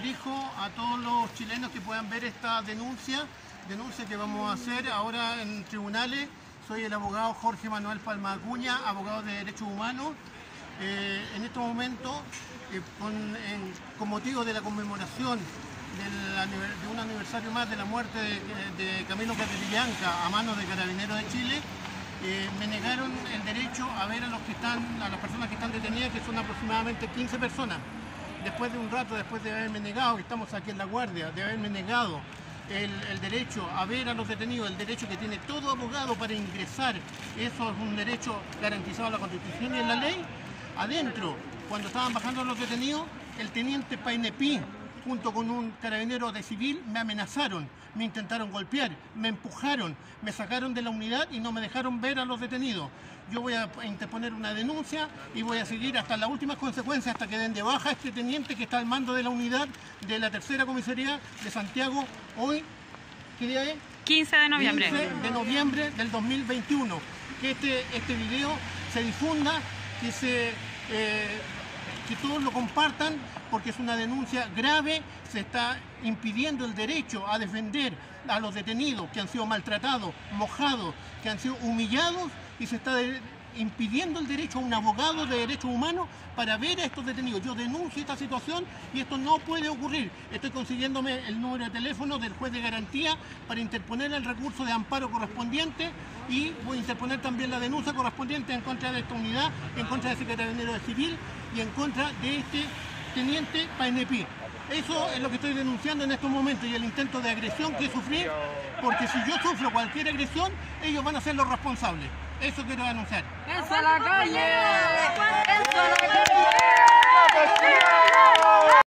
dirijo a todos los chilenos que puedan ver esta denuncia, denuncia que vamos a hacer ahora en tribunales. Soy el abogado Jorge Manuel Palma Acuña, abogado de Derechos Humanos. Eh, en este momento, eh, con, motivo de la conmemoración de un aniversario más de la muerte de, Camilo Catrillanca a manos de Carabineros de Chile, eh, me negaron el derecho a ver a los que están, a las personas que están detenidas, que son aproximadamente 15 personas. Después de un rato, después de haberme negado, que estamos aquí en la guardia, de haberme negado el, derecho a ver a los detenidos, el derecho que tiene todo abogado para ingresar, eso es un derecho garantizado en la Constitución y en la ley. Adentro, cuando estaban bajando los detenidos, el teniente Painepí junto con un carabinero de civil, me amenazaron, me intentaron golpear, me empujaron, me sacaron de la unidad y no me dejaron ver a los detenidos. Yo voy a interponer una denuncia y voy a seguir hasta las últimas consecuencias, hasta que den de baja a este teniente que está al mando de la unidad de la tercera comisaría de Santiago hoy, ¿qué día es? 15 de noviembre. 15 de noviembre del 2021. Que este, este video se difunda, que, se, eh, que todos lo compartan, porque es una denuncia grave, se está impidiendo el derecho a defender a los detenidos que han sido maltratados, mojados, que han sido humillados y se está impidiendo el derecho a un abogado de derechos humanos para ver a estos detenidos. Yo denuncio esta situación y esto no puede ocurrir. Estoy consiguiéndome el número de teléfono del juez de garantía para interponer el recurso de amparo correspondiente y voy a interponer también la denuncia correspondiente en contra de esta unidad, en contra de ese carabinero de civil y en contra de este teniente Painepí. Eso es lo que estoy denunciando en estos momentos y el intento de agresión que sufrí, porque si yo sufro cualquier agresión, ellos van a ser los responsables. Eso quiero denunciar. ¡Eso a la calle!